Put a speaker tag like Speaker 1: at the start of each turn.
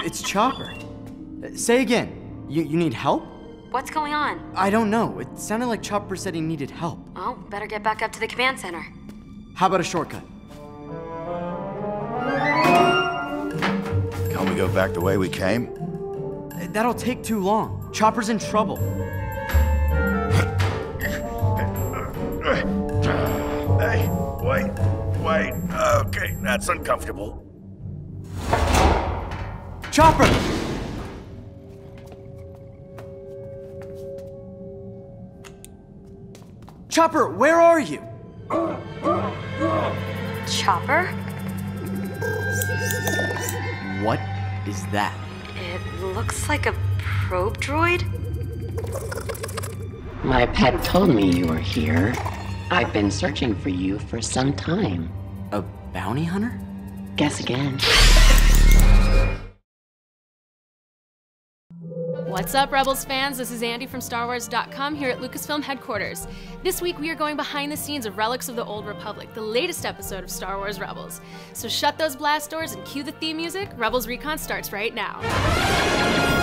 Speaker 1: It's Chopper. Say again. You, you need help?
Speaker 2: What's going on?
Speaker 1: I don't know. It sounded like Chopper said he needed help.
Speaker 2: Oh, better get back up to the command center.
Speaker 1: How about a shortcut?
Speaker 3: Can't we go back the way we came?
Speaker 1: That'll take too long. Chopper's in trouble.
Speaker 3: Hey, wait, wait. Okay, that's uncomfortable.
Speaker 1: Chopper! Chopper, where are you?
Speaker 2: Chopper?
Speaker 1: What is that?
Speaker 2: It looks like a probe droid?
Speaker 4: My pet told me you were here. I've been searching for you for some time.
Speaker 1: A bounty hunter?
Speaker 4: Guess again.
Speaker 5: What's up, Rebels fans? This is Andy from StarWars.com here at Lucasfilm headquarters. This week we are going behind the scenes of Relics of the Old Republic, the latest episode of Star Wars Rebels. So shut those blast doors and cue the theme music. Rebels Recon starts right now.